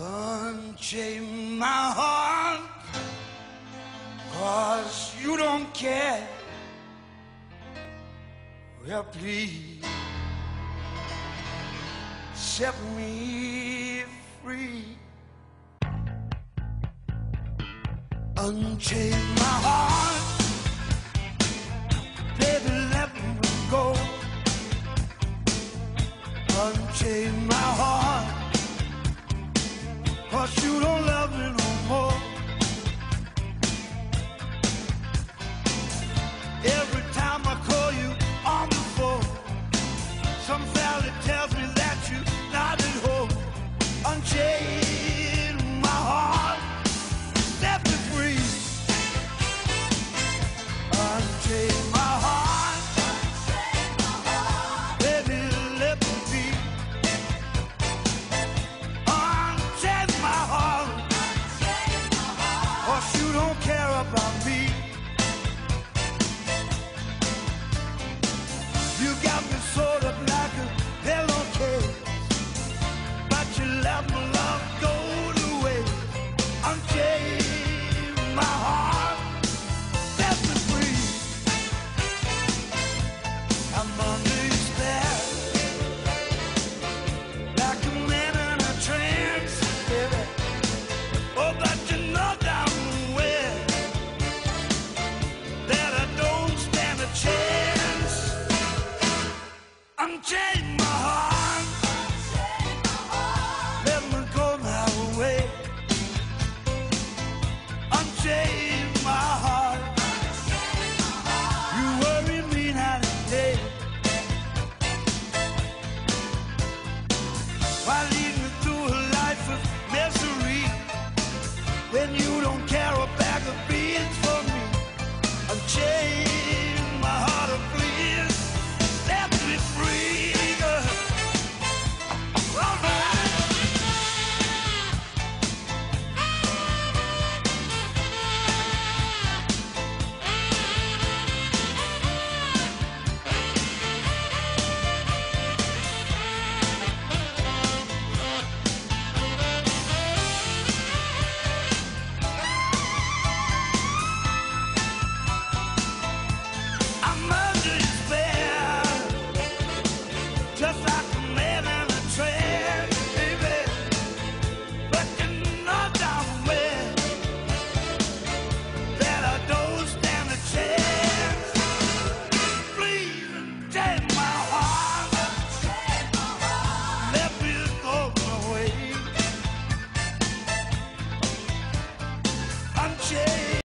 Unchain my heart Cause you don't care. Well please Set me free. Unchain my heart. Baby let me go. Unchain my heart cause you don't love me no don't care about me. You got me sort of like a pillowcase, but you let my love go to waste. I'm changing my heart. like a man.